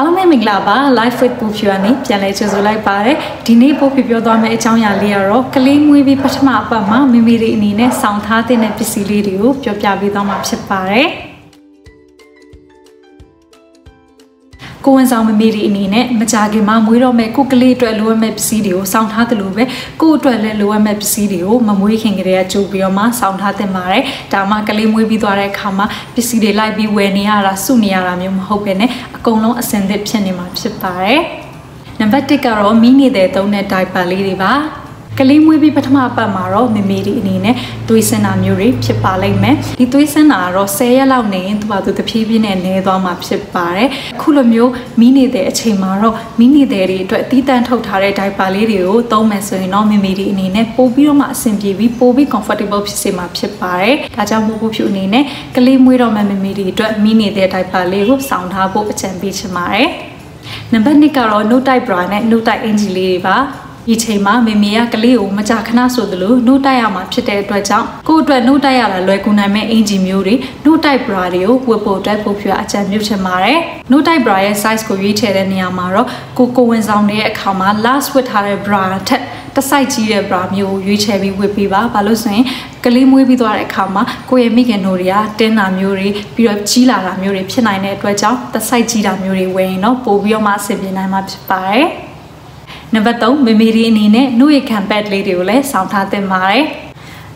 အားလုံးပဲမင်္ဂလာပါ Life with ပူဖြူကနေပြန်လဲကြိုဆိုလိုက်ပါတယ်ဒီနေ့ပို့ပြပြောသွားမယ့်အကြောင်းအရာလေးကတော့ကလေးမွေးပြီးပထမအပတ်မှာမိမိတွေအနေနဲ့စောင့်ထားတဲ့ပစ္စည်းလေးတွေကိုပြောပြပေးသွားမှာဖြစ်ပါတယ် ကိုဝန်ဆောင်မမေတွေအနေနဲ့မကြခင်မှာမွေးတော့မဲ့ကိုကလေးအတွက်လိုအပ်မဲ့ပစ္စည်းတွေကိုစောင့်ထားသလိုပဲကိုအတွက်လည်းလိုအပ်မဲ့ပစ္စည်းတွေကိုမမွေးခင်ကတည်းကကြိုပြီးတော့မှစောင့်ထားသင့်ပါတယ်။ဒါမှကလေးမွေးပြီးသွားတဲ့အခါမှာပစ္စည်းတွေလိုက်ပြီးဝယ်နေရတာစုနေရတာမျိုးမဟုတ်ပဲねအကုန်လုံးအစင်သစ်ဖြစ်နေမှာဖြစ်ပါတယ်။နံပါတ်1ကတော့မိနေတဲ့သုံးတဲ့ diaper လေးတွေပါ။ ကလေးမွေးပြီးပထမပတ်မှာတော့မေမေဒီအနေနဲ့သွေးဆင်းတာမျိုးတွေဖြစ်ပါလိမ့်မယ်ဒီသွေးဆင်းတာကတော့10ရက်လောက်နေရင်သူ့ဘာသူတဖြည်းဖြည်းနဲ့နေသွားမှာဖြစ်ပါတယ်အခုလိုမျိုးမိနေတဲ့အချိန်မှာတော့မိနေတဲ့တွေအတွက်တီးတန့်ထုတ်ထားတဲ့ diaper လေးတွေကိုသုံးမယ်ဆိုရင်တော့မေမေဒီအနေနဲ့ပို့ပြီးတော့မှအဆင်ပြေပြီးပို့ပြီး comfortable ဖြစ်စေမှာဖြစ်ပါတယ်ဒါကြောင့်မို့ဖို့ဖြူအနေနဲ့ကလေးမွေးတော့မှမေမေဒီအတွက်မိနေတဲ့ diaper လေးကိုစောင့်ထားဖို့အကြံပေးချင်ပါတယ်နံပါတ်2ကတော့ no type bra နဲ့ no type အင်ဂျီလေးတွေပါ ဒီချိန်မှာမေမေကကလေးကိုမကြခဏဆိုသလိုနှုတ်တိုက်ရမှာဖြစ်တဲ့အတွက်ကြောင့်ကိုယ့်အတွက်နှုတ်တိုက်ရတာလွယ်ကူနိုင်မဲ့အင်ဂျီမျိုးတွေနှုတ်တိုက်ဘရာတွေကိုဝတ်ဖို့အတွက်ပို့ပြအကြံပြုချင်ပါတယ်နှုတ်တိုက်ဘရာရဲ့ size ကိုရွေးချယ်တဲ့နေရာမှာတော့ကိုကိုဝင်ဆောင်တဲ့အခါမှာ last ဝတ်ထားတဲ့ bra ထက်တစိုက်ကြီးတဲ့ bra မျိုးကိုရွေးချယ်ပြီးဝတ်ပေးပါဘာလို့ဆိုရင်ကလေးမွေးပြီးသွားတဲ့အခါမှာကိုယ့်ရဲ့မိခင်တို့တွေကတင်းတာမျိုးတွေပြီးတော့ကြီးလာတာမျိုးတွေဖြစ်နိုင်တဲ့အတွက်ကြောင့်တစိုက်ကြီးတာမျိုးတွေဝယ်ရင်တော့ပို့ပြီးတော့မှအဆင်ပြေနိုင်မှာဖြစ်ပါတယ် နံပါတ်3မေမေရီအနေနဲ့နှုတ်ရခံပက်လေးတွေကိုလည်းစောင့်ထားသင့်ပါတယ်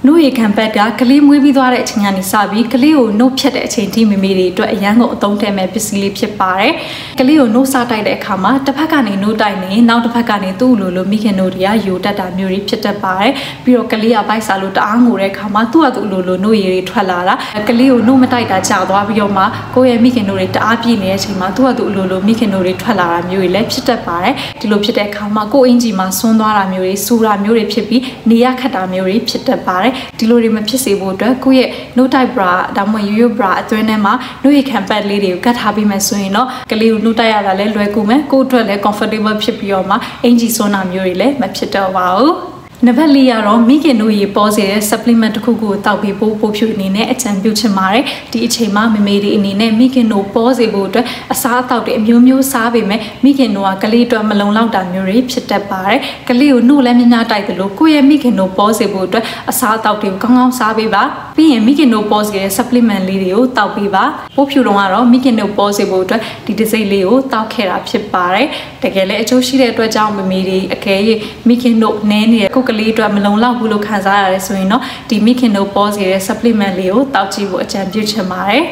နှုတ်ရခံပက်ကကလေးမွေးပြီးသွားတဲ့အချိန်ကနေစပြီးကလေးကိုနှုတ်ဖြတ်တဲ့အချိန်ထိမေမေတွေအတွက်အရန်ကိုအသုံးထည့်မဲ့ပစ္စည်းလေးဖြစ်ပါတယ်။ကလေးကိုနှုတ်စားတိုက်တဲ့အခါမှာတစ်ဖက်ကနေနှုတ်တိုက်နေနောက်တစ်ဖက်ကနေသူ့လိုလိုမိခင်တို့တွေကယိုတက်တာမျိုးတွေဖြစ်တတ်ပါတယ်။ပြီးတော့ကလေးကပိုက်စားလို့တအားငိုတဲ့အခါမှာသူ့ဟာသူ့လိုလိုနှုတ်ရည်တွေထွက်လာတာကလေးကိုနှုတ်မတိုက်တာကြာသွားပြီးတော့မှကိုယ့်ရဲ့မိခင်တို့တွေတအားပြည့်နေတဲ့အချိန်မှာသူ့ဟာသူ့လိုလိုမိခင်တို့တွေထွက်လာတာမျိုးတွေလည်းဖြစ်တတ်ပါတယ်။ဒီလိုဖြစ်တဲ့အခါမှာကိုယ့်အင်ဂျီမှာဆွန်းသွားတာမျိုးတွေစူတာမျိုးတွေဖြစ်ပြီးနေရခတ်တာမျိုးတွေဖြစ်တတ်ပါတယ်ဒီလိုတွေမဖြစ်စေဖို့အတွက်ကိုယ့်ရဲ့ no type bra ဒါမှမဟုတ် yo-yo bra အတွင်းထဲမှာနှုတ်ရခံပတ်လေးတွေကိုကတ်ထားပြီးမှဆိုရင်တော့ကလေးကိုနှုတ်တက်ရတာလည်းလွယ်ကူမယ်ကိုယ့်အတွက်လည်း comfortable ဖြစ်ပြီးတော့မှအင်ဂျီဆွမ်းတာမျိုးတွေလည်းမဖြစ်တော့ပါဘူး နံပါတ်၄ကတော့မိခင်တို့ရေပေါ်စေတဲ့ supplement တစ်ခုခုကိုတောက်ပြီးပို့ပို့ဖြူအနေနဲ့အကြံပြုချင်ပါတယ်ဒီအချိန်မှာမမေတွေအနေနဲ့မိခင်တို့ပေါ်စေဖို့အတွက်အစားအသောက်တွေအမျိုးမျိုးစားပေမဲ့မိခင်တို့ကကလေးအတွက်မလုံလောက်တာမျိုးတွေဖြစ်တတ်ပါတယ်ကလေးကိုနှုတ်လည်းများများတိုက်တယ်လို့ကိုယ့်ရဲ့မိခင်တို့ပေါ်စေဖို့အတွက်အစားအသောက်တွေကိုကောင်းကောင်းစားပေးပါပြီးရင်မိခင်တို့ပေါ်စေတဲ့ supplement လေးတွေကိုတောက်ပေးပါပို့ဖြူတော့ကတော့မိခင်တို့ပေါ်စေဖို့အတွက်ဒီတစိမ့်လေးကိုတောက်ခဲ့တာဖြစ်ပါတယ်တကယ်လည်းအကျိုးရှိတဲ့အတွက်ကြောင့်မမေတွေအကယ်၍မိခင်တို့နည်းနေတဲ့ကိုကလေးအတွက်မလုံလောက်ဘူးလို့ခံစားရတယ်ဆိုရင်တော့ဒီမိခင်တို့ပေါ်စီတဲ့ supplement လေးကိုတောက်ကြည့်ဖို့အကြံပြုချင်ပါတယ်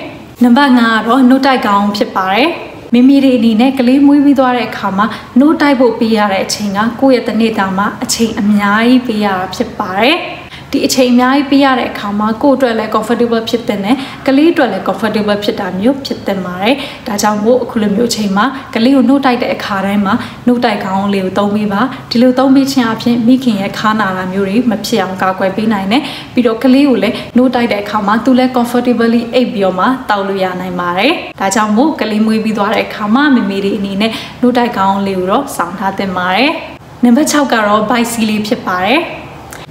နံပါတ်5ကတော့နှုတ်တိုက်ကောင်းဖြစ်ပါတယ်မိမိတွေအနေနဲ့ကလေးမွေးပြီးသွားတဲ့အခါမှာနှုတ်တိုက်ဖို့ပေးရတဲ့အချိန်ကကိုယ့်ရဲ့တနေ့တာမှာအချိန်အများကြီးပေးရတာဖြစ်ပါတယ်။ ဒီအချိန်အများကြီးပေးရတဲ့အခါမှာကိုယ့်အတွက်လည်း comfortable ဖြစ်တဲ့နဲ့ကလေးအတွက်လည်း comfortable ဖြစ်တာမျိုးဖြစ်တဲ့ပါတယ်။ဒါကြောင့်မို့အခုလိုမျိုးအချိန်မှာကလေးကိုနှုတ်တိုက်တဲ့အခါတိုင်းမှာနှုတ်တိုက်ခေါင်းလေးကိုသုံးပေးပါဒီလိုသုံးပေးခြင်းအပြင်မိခင်ရဲ့ခါနာတာမျိုးတွေမဖြစ်အောင်ကာကွယ်ပေးနိုင်တယ်ပြီးတော့ကလေးကိုလည်းနှုတ်တိုက်တဲ့အခါမှာသူလည်း comfortably အိပ်ပြီးတော့မှတောက်လို့ရနိုင်ပါတယ်။ဒါကြောင့်မို့ကလေးမွေးပြီးသွားတဲ့အခါမှာမိမိတွေအနေနဲ့နှုတ်တိုက်ခေါင်းလေးကိုတော့စောင့်ထားသင့်ပါတယ်။နံပါတ်6ကတော့ bike seat လေးဖြစ်ပါတယ်။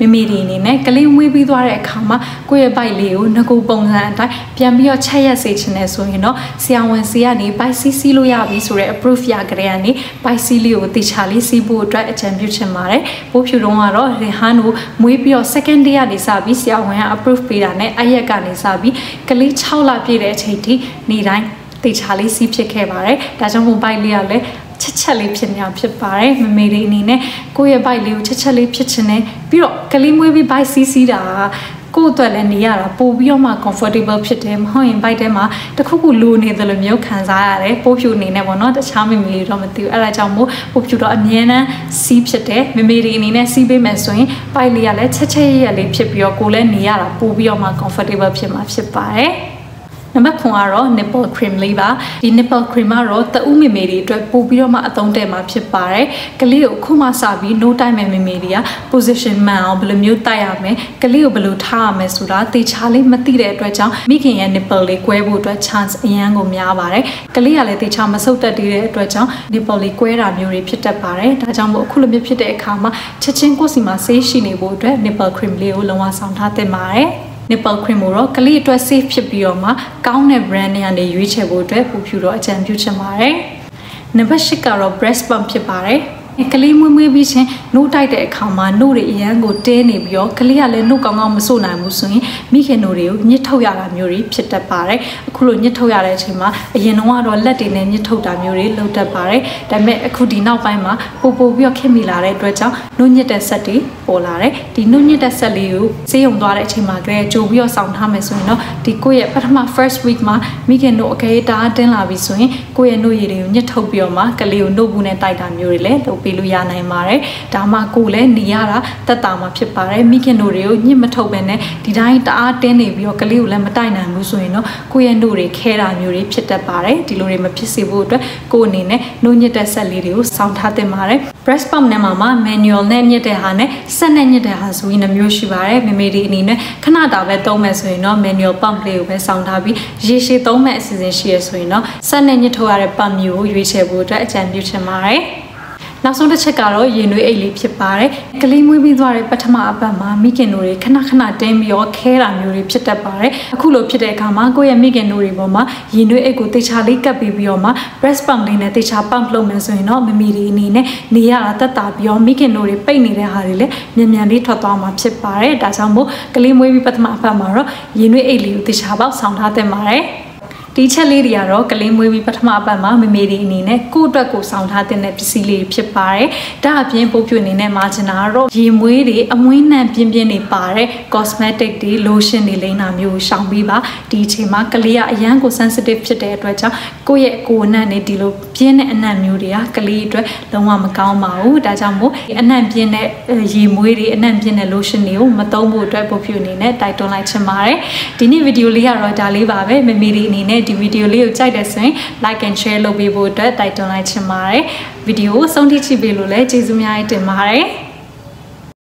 မိမိတွေအနေနဲ့ကလေးမွေးပြီးသွားတဲ့အခါမှာကိုယ့်ရဲ့ဘိုက်လေးကိုငကူပုံစံအတိုင်းပြန်ပြီးတော့ချက်ရက်စေချင်တယ်ဆိုရင်တော့ဆရာဝန်စီကနေဘိုက်စီးစီးလို့ရပြီဆိုတဲ့ approve ရကြတဲ့ကနေဘိုက်စီးလေးကိုတေချာလေးစီးဖို့အတွက်အကြံပြုချင်ပါတယ်ပိုးဖြူတော့ကတော့ရဟန်းကိုမွေးပြီးတော့ second day ကနေစပြီးဆရာဝန်က approve ပေးတာနဲ့အရက်ကနေစပြီးကလေး6လပြည့်တဲ့အချိန်ထိနေတိုင်း တေချာလေးစီးဖြစ်ခဲ့ပါတယ်ဒါကြောင့်မိုဘိုက်လေးကလည်းချက်ချက်လေးဖြစ်နေတာဖြစ်ပါတယ်မမေတွေအနေနဲ့ကိုယ့်ရဲ့ဘိုက်လေးကိုချက်ချက်လေးဖြစ်ချင်တယ်ပြီးတော့ကလေးမွေးပြီးဘိုက်စီးစီးတာကိုယ့်အတွက်လည်းနေရတာပို့ပြီးတော့မှ comfortable ဖြစ်တယ်မဟုတ်ရင်ဘိုက်ထဲမှာတခုခုလိုနေတယ်လို့မျိုးခံစားရတယ်ပိုးဖြူနေနေပေါ့နော်တခြားမမေတွေတော့မသိဘူးအဲ့ဒါကြောင့်မို့ပိုးဖြူတော့အမြဲတမ်းစီးဖြစ်တယ်မမေတွေအနေနဲ့စီးပေးမယ်ဆိုရင်ဘိုက်လေးကလည်းချက်ချက်ရရလေးဖြစ်ပြီးတော့ကိုယ်လည်းနေရတာပို့ပြီးတော့မှ comfortable ဖြစ်မှာဖြစ်ပါတယ် နံပါတ်9ကတော့ nipple cream လေးပါဒီ nipple cream ကတော့တဦးမေမေတွေအတွက်ပို့ပြီးတော့မှအသုံးတည့်မှာဖြစ်ပါတယ်ကလေးကိုခုမှစပြီး no time မေမေတွေက position မှန်အောင်ဘယ်လိုမျိုးတိုက်ရမလဲကလေးကိုဘယ်လိုထားရမလဲဆိုတာတေချာလေးမသိတဲ့အတွက်ကြောင့်မိခင်ရဲ့ nipple လေးကွဲဖို့အတွက် chance အရန်ကိုများပါတယ်ကလေးကလည်းတေချာမဆုပ်တတ်တဲ့အတွက်ကြောင့် nipple လေးကွဲတာမျိုးတွေဖြစ်တတ်ပါတယ်ဒါကြောင့်မို့အခုလိုမျိုးဖြစ်တဲ့အခါမှာချက်ချင်းကိုယ်စီမှာဆေးရှိနေဖို့အတွက် nipple cream လေးကိုလုံးဝဆောင်ထားသင့်ပါတယ် nipple cream ကိုတော့ကလေးအတွက် safe ဖြစ်ပြီးတော့မှကောင်းတဲ့ brand တွေကနေရွေးချယ်ဖို့အတွက်ပူဖြူတော့အကြံပြုချင်ပါတယ်နံပါတ်၈ကတော့ breast pump ဖြစ်ပါတယ် ကလေးမွေးမွေးပြီးချင်းနှုတ်တိုက်တဲ့အခါမှာနှုတ်တွေအရန်ကိုတဲနေပြီးတော့ကလေးကလည်းနှုတ်ကောင်းကောင်းမစို့နိုင်ဘူးဆိုရင်မိခင်တို့တွေကိုညှစ်ထုတ်ရတာမျိုးတွေဖြစ်တတ်ပါတယ်အခုလိုညှစ်ထုတ်ရတဲ့အချိန်မှာအရင်တော့ကတော့လက်တွေနဲ့ညှစ်ထုတ်တာမျိုးတွေလုပ်တတ်ပါတယ်ဒါပေမဲ့အခုဒီနောက်ပိုင်းမှာပို့ပို့ပြီးတော့ခင်မိလာတဲ့အတွက်ကြောင့်နှုတ်ညှစ်တဲ့ဆက်တွေပေါ်လာတယ်ဒီနှုတ်ညှစ်တဲ့ဆက်လေးကိုစေးုံသွားတဲ့အချိန်မှာကလေးကြိုပြီးတော့စောင့်ထားမယ်ဆိုရင်တော့ဒီကိုယ့်ရဲ့ပထမ first week မှာမိခင်တို့အကလေးတားတင်းလာပြီဆိုရင်ကိုယ့်ရဲ့နှုတ်ရည်တွေကိုညှစ်ထုတ်ပြီးတော့မှကလေးကိုနှုတ်ဘူးနဲ့တိုက်တာမျိုးတွေလည်းလုပ်ပေးလို့ရနိုင်ပါတယ်ဒါမှကိုယ်လည်းနေရတာတက်တာမှာဖြစ်ပါတယ်မိခင်တို့တွေကိုညှစ်မထုတ်ဘဲနဲ့ဒီတိုင်းတအားတင်းနေပြီးတော့ကလေးကိုလည်းမတိုက်နိုင်ဘူးဆိုရင်တော့ကိုယ့်ရဲ့နှုတ်တွေခဲတာမျိုးတွေဖြစ်တတ်ပါတယ်ဒီလိုတွေမဖြစ်စေဖို့အတွက်ကိုယ်အနေနဲ့နှုတ်ညစ်တဲ့ဆက်လေးတွေကိုစောင့်ထားသင့်ပါတယ် breast pump နဲ့မှာမှာ manual နဲ့ညစ်တဲ့ဟာနဲ့ဆက်နဲ့ညစ်တဲ့ဟာဆိုရင်နှမျိုးရှိပါတယ်မေမေဒီအနေနဲ့ခဏတာပဲသုံးမယ်ဆိုရင်တော့ manual pump လေးကိုပဲစောင့်ထားပြီးရေရှည်သုံးမဲ့အစီအစဉ်ရှိရဆိုရင်တော့ဆက်နဲ့ညစ်ထုတ်ရတဲ့ pump မျိုးကိုရွေးချယ်ဖို့အတွက်အကြံပြုချင်ပါတယ် နောက်ဆုံးတစ်ချက်ကတော့ရင်နွေးအိတ်လေးဖြစ်ပါတယ်။ကလေးမွေးပြီးသွားတဲ့ပထမအပတ်မှာမိခင်တို့တွေခဏခဏတင်းပြီးတော့ခဲတာမျိုးတွေဖြစ်တတ်ပါတယ်။အခုလိုဖြစ်တဲ့အခါမှာကိုယ့်ရဲ့မိခင်တို့တွေပေါ်မှာရင်နွေးအိတ်ကိုတေချာလေးကပ်ပြီးပြီးတော့မှ breast pump လေးနဲ့တေချာ pump လုပ်မယ်ဆိုရင်တော့မမီတွေအနေနဲ့နေရတာတက်တာပြီးတော့မိခင်တို့တွေပိတ်နေတဲ့ဟာတွေလည်းမြန်မြန်လေးထွက်သွားမှာဖြစ်ပါတယ်။ဒါကြောင့်မို့ကလေးမွေးပြီးပထမအပတ်မှာတော့ရင်နွေးအိတ်လေးကိုတေချာပေါက်ဆောင်ထားသင့်ပါတယ်။ ဒီချက်လေးတွေကတော့ကလေးမွေးပြီးပထမအပတ်မှာမမေတွေအနေနဲ့ကိုယ့်အတွက်ကိုဆောင်ထားတဲ့ပစ္စည်းလေးဖြစ်ပါတယ်။ဒါအပြင်ပို့ပြအနေနဲ့မာဂျင်နာကတော့ရေမွေးတွေအမွှေးနှံပြင်းပြင်းတွေပါတဲ့ cosmetic တွေ lotion တွေလိမ့်တာမျိုးရှောင်ပြီးပါဒီအချိန်မှာကလေးကအရန်ကို sensitive ဖြစ်တဲ့အတွက်ကြောင့်ကိုယ့်ရဲ့ကိုယ်အနံ့တွေဒီလိုပြင်းတဲ့အနံ့မျိုးတွေကကလေးအတွက်လုံးဝမကောင်းပါဘူး။ဒါကြောင့်မို့အနံ့ပြင်းတဲ့ရေမွေးတွေအနံ့ပြင်းတဲ့ lotion တွေကိုမသုံးဖို့အတွက်ပို့ပြအနေနဲ့တိုက်တွန်းလိုက်ချင်ပါတယ်။ဒီနေ့ဗီဒီယိုလေးကတော့ဒါလေးပါပဲမမေတွေအနေနဲ့ဒီဗီဒီယိုလေးကိုကြိုက်တယ်ဆိုရင် like and share လုပ်ပေးဖို့အတွက်တိုက်တွန်းလိုက်ချင်ပါတယ်ဗီဒီယိုကိုဆုံးထိကြည့်ပေးလို့လည်းကျေးဇူးများတင်ပါတယ်